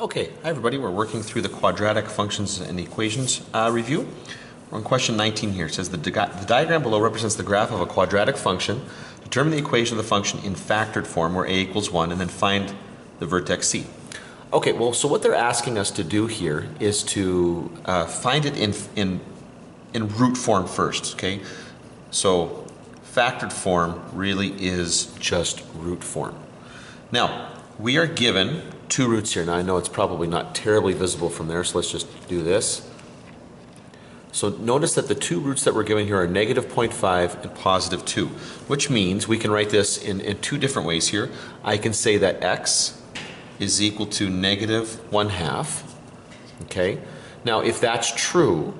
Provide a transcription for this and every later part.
Okay, hi everybody. We're working through the quadratic functions and equations uh, review. We're on question 19 here. It says the, di the diagram below represents the graph of a quadratic function. Determine the equation of the function in factored form where a equals 1 and then find the vertex c. Okay, well, so what they're asking us to do here is to uh, find it in, in, in root form first, okay? So factored form really is just root form. Now, we are given two roots here. Now I know it's probably not terribly visible from there, so let's just do this. So notice that the two roots that we're given here are negative 0.5 and positive 2, which means we can write this in, in two different ways here. I can say that x is equal to negative 1 half, okay? Now if that's true,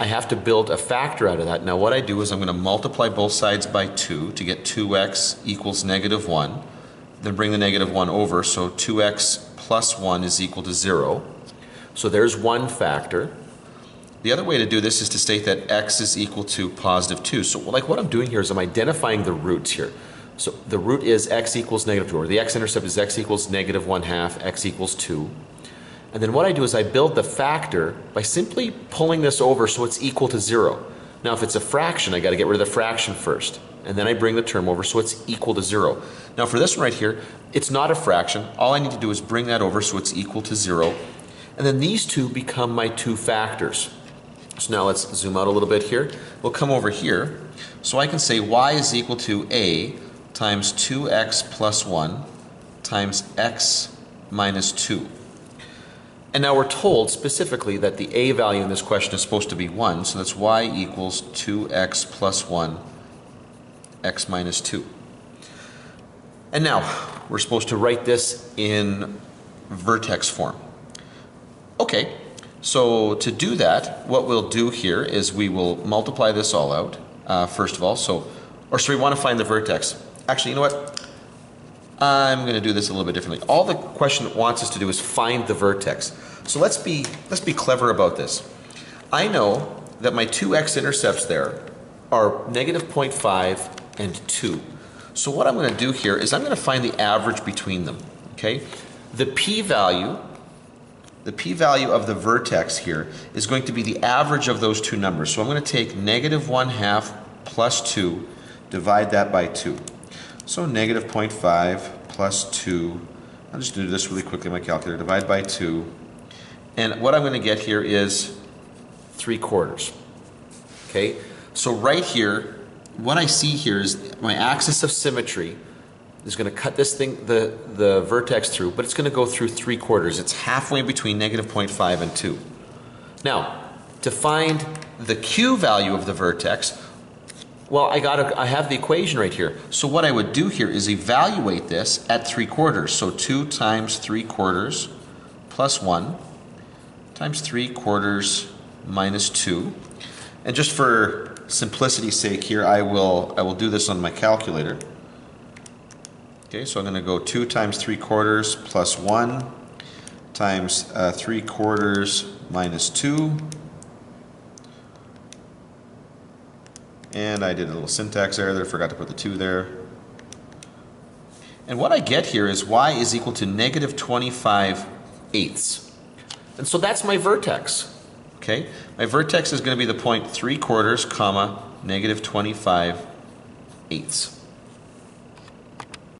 I have to build a factor out of that. Now what I do is I'm going to multiply both sides by 2 to get 2x equals negative 1 then bring the negative 1 over, so 2x plus 1 is equal to 0. So there's one factor. The other way to do this is to state that x is equal to positive 2. So like what I'm doing here is I'm identifying the roots here. So the root is x equals negative 2, or the x-intercept is x equals negative 1 half, x equals 2. And then what I do is I build the factor by simply pulling this over so it's equal to 0. Now if it's a fraction, I got to get rid of the fraction first and then I bring the term over so it's equal to zero. Now for this one right here, it's not a fraction. All I need to do is bring that over so it's equal to zero. And then these two become my two factors. So now let's zoom out a little bit here. We'll come over here. So I can say y is equal to a times 2x plus 1 times x minus 2. And now we're told specifically that the a value in this question is supposed to be 1, so that's y equals 2x plus 1 x minus 2. And now, we're supposed to write this in vertex form. Okay, so to do that, what we'll do here is we will multiply this all out, uh, first of all. So, or so we want to find the vertex. Actually, you know what? I'm going to do this a little bit differently. All the question wants us to do is find the vertex. So let's be, let's be clever about this. I know that my two x-intercepts there are negative 0.5 and 2. So what I'm going to do here is I'm going to find the average between them. Okay, The p-value, the p-value of the vertex here is going to be the average of those two numbers. So I'm going to take negative 1 half plus 2, divide that by 2. So negative 0.5 plus 2, I'll just going to do this really quickly on my calculator, divide by 2. And what I'm going to get here is 3 quarters. Okay, so right here, what I see here is my axis of symmetry is going to cut this thing, the, the vertex through, but it's going to go through three quarters. It's halfway between negative 0.5 and 2. Now, to find the q value of the vertex, well, I, got I have the equation right here. So what I would do here is evaluate this at 3 quarters. So 2 times 3 quarters plus 1 times 3 quarters minus 2. And just for simplicity's sake here, I will, I will do this on my calculator. Okay, so I'm going to go 2 times 3 quarters plus 1 times uh, 3 quarters minus 2. And I did a little syntax error there, forgot to put the 2 there. And what I get here is y is equal to negative 25 eighths. And so that's my vertex. Okay, my vertex is going to be the point 3 quarters, comma, negative 25 eighths.